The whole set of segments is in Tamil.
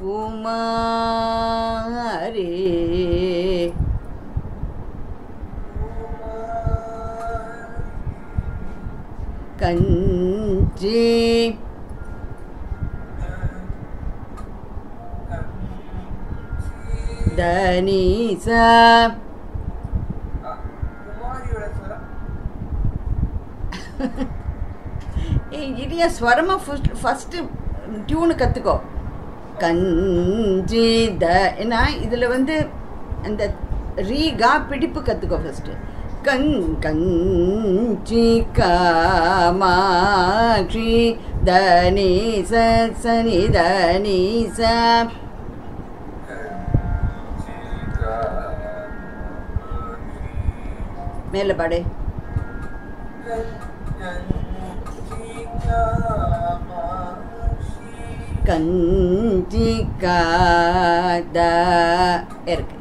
குமாரி. கஞ்சி. தனிசா. குமாரியோட ஸ்வரம் ஏய் இடியா ஸ்வரமா ஃபஸ்ட்டு டியூனு கற்றுக்கோ கஞ்சி த ஏன்னா இதில் வந்து அந்த ரீகா பிடிப்பு கற்றுக்கோ ஃபஸ்ட்டு கண் கஞ்சி காமாட்சி தனி சனி தனி ச மேலே பாடு. கஞ்சி Jika cada erga.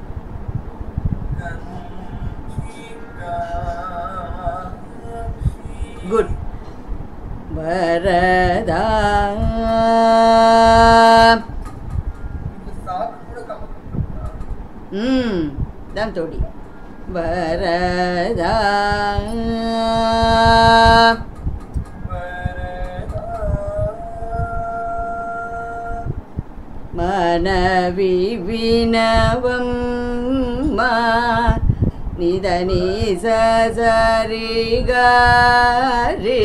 Good. Barada. Hmm, dan todi. Barada. மனவி வினவம் மா நிதனி சரி காரி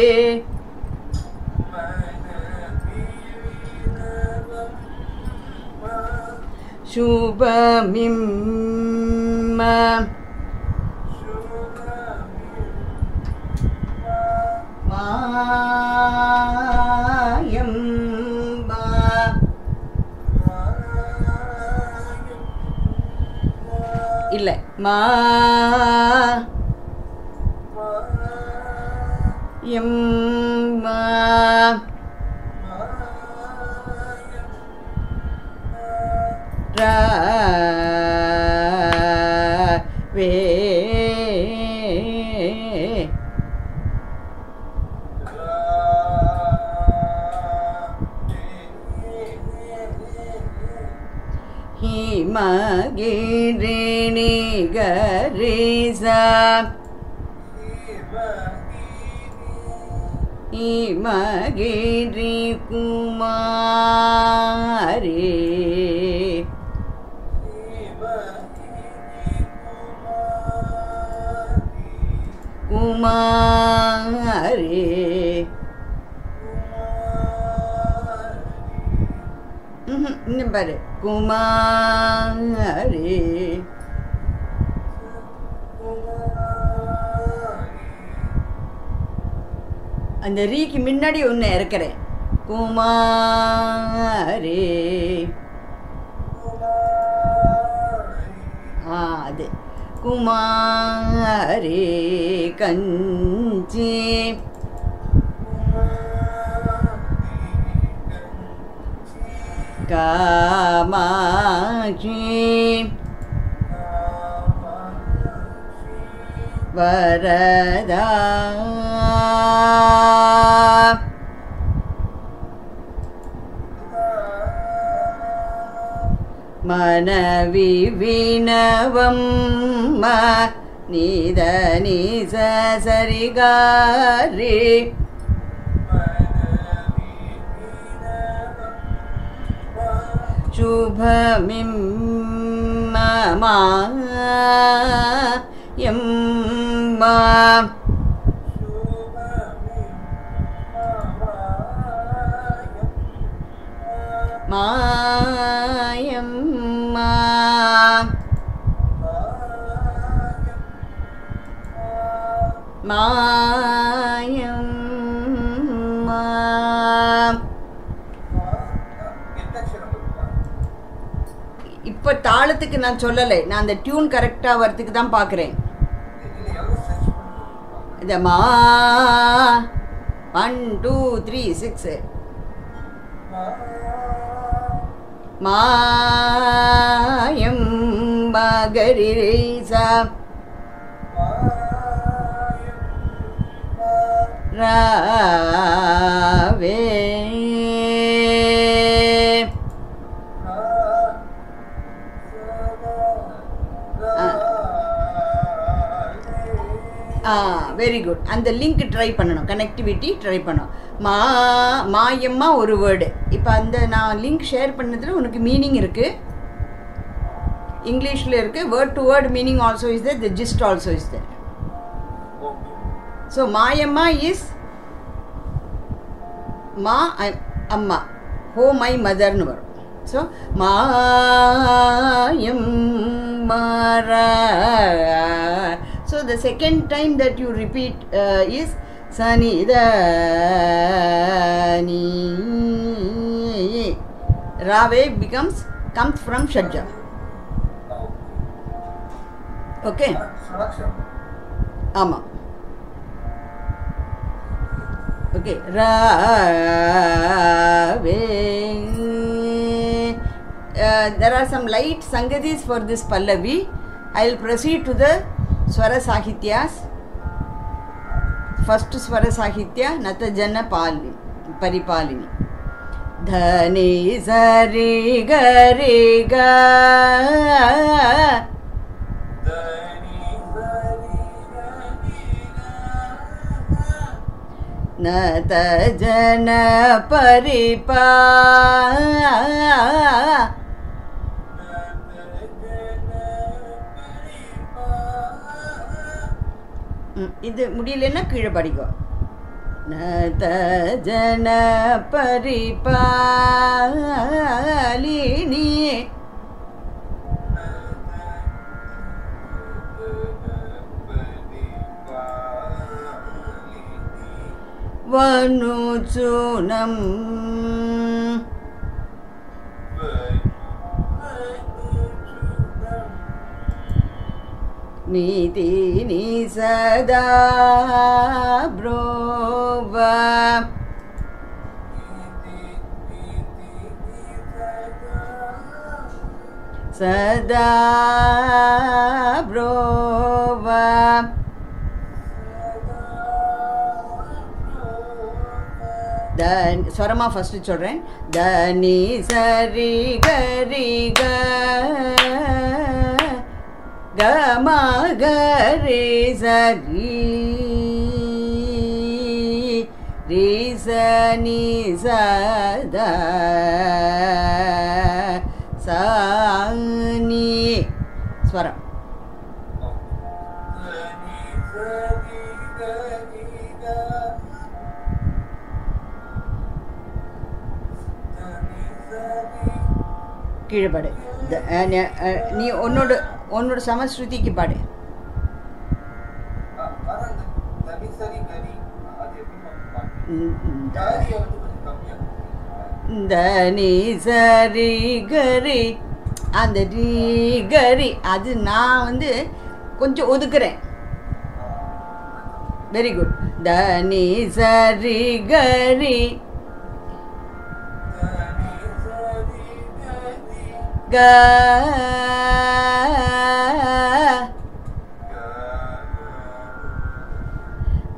மா எம் மா ரா வே कुमारे कुमारे बरे कुमारे அந்த ரீக்கு முன்னாடி ஒன்று இறக்குறேன். குமாரே. ஆ அது. குமாரே கஞ்சி. காமாட்சி. वरदा। मनवि विनवम् निद निज सरिगारि शुभमिं मा यम् மாயம்மா மாயம்மா இப்போ தாளத்துக்கு நான் சொல்லலை நான் அந்த டியூன் கரெக்டாக வரதுக்கு தான் பார்க்குறேன் இந்த மா ஒன் டூ த்ரீ சிக்ஸு மாயம் மகரிசா ராவே வெரி குட் அந்த லிங்க் ட்ரை பண்ணணும். கனெக்டிவிட்டி ட்ரை பண்ணணும். மா மாயம்மா ஒரு வேர்டு இப்போ அந்த நான் லிங்க் ஷேர் பண்ணதில் உனக்கு மீனிங் இருக்குது இங்கிலீஷில் இருக்குது word to word meaning also is there the gist also is there so Mayamma is மா அம்மா. ஹோ மை மதர்னு வரும். ஸோ மாயம் So the second time that you repeat uh, is Sanidani. Rave becomes comes from Shadja. Okay. Ama. Okay. Rave. Uh, there are some light sangadis for this Pallavi. I will proceed to the ಸ್ವರ ಸಾಹಿತ್ಯ ಫಸ್ಟ್ ಸ್ವರ ಸಾಹಿತ್ಯ ನತ ಜನ ಪಾಲಿ ಪರಿಪಾಲಿನಿ ಧನಿ ಸರಿ ಗರಿ ಗ ನತ ಜನ ಪರಿಪಾ இது முடியலன்னா கீழே படிக்கோ ந ஜன பரிபாலினி வனுச்சுனம் நீதினி சதா ப்ரோவ. சதா ப்ரோவ. த ஸ்வரமா ஃபர்ஸ்ட் சொல்கிறேன் தனி சரி கரி க கம கரி சரி ரி சத சானி ஸ்வரம் கீழே நீ உன்னோட உன்னோட சமஸ்ருதிக்கு பாடு. தனி சரி கரி அந்த ரீ கரி அது நான் வந்து கொஞ்சம் ஒதுக்குறேன். வெரி குட் தனி சரி கரி. க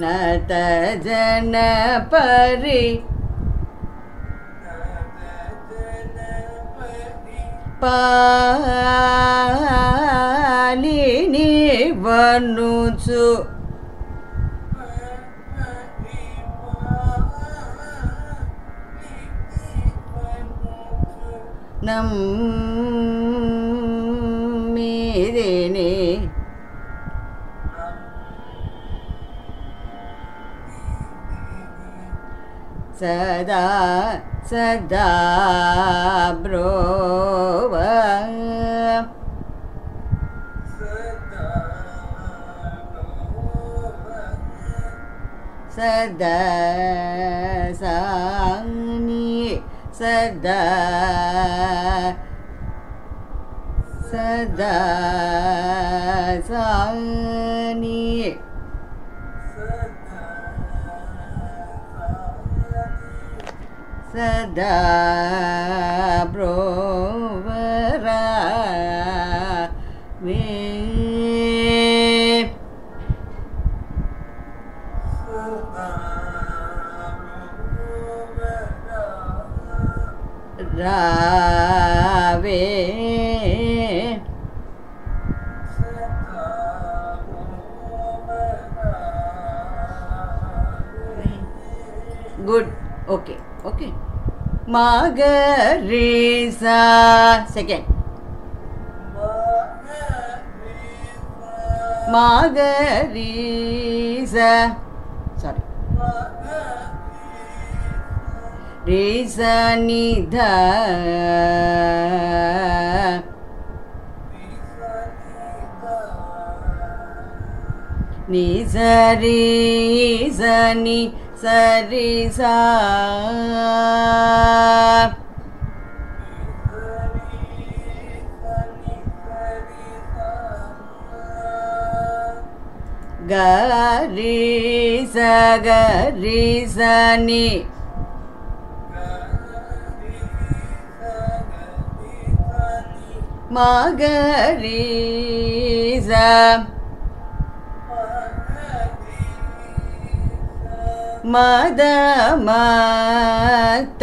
நத ஜன பரி பாலினி வனுச்சு நம் மீதினே सदा सदा ब्रोव सदा सानि सदा सदा सा सदा ब्रोवरा वे रा Magarisa. Second. Magarisa. Sorry. Risa Nidha. Nizari Zani Sari Sa. ಗರಿ ಸ ಗರಿ ಸ ನಿ ಮಗರಿ ಸ ಮದ ಮತ್ತ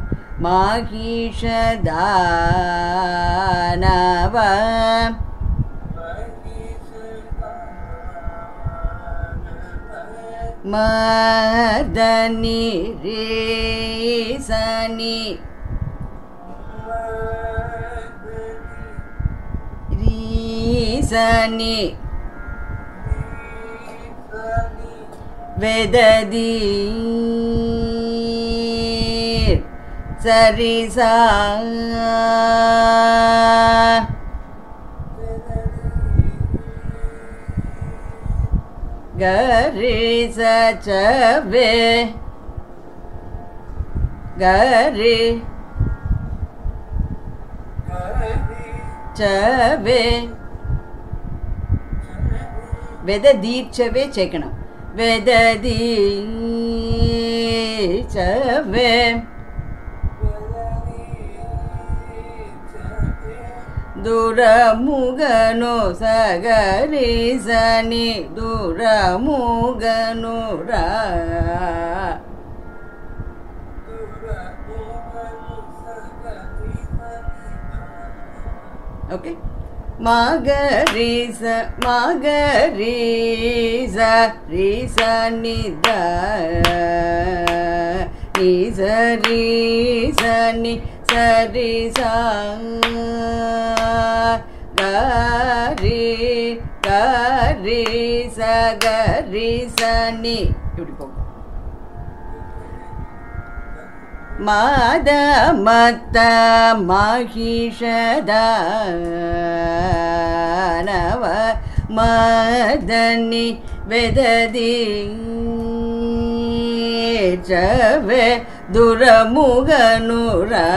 माहिषदानवनि रेसनि। रीसनि। वेददी சரிசா गरि स च वे गरि च वे वेद दीर्च वे चेकणं वेद दीर्च वे ದುರಮುಗನು ರಾ ಓಕೆ ಮಗರೀಸ ಮಗರೀಸ ರೀಸ ನಿದ ನೀಸ ರೀಸ ನಿ ಸರಿ ಸಾ கரி கரி சகரி சனி. இப்படி போகும் மாத மத்த மகிஷதானவ மதனி வெததி ஜவே துரமுகனுரா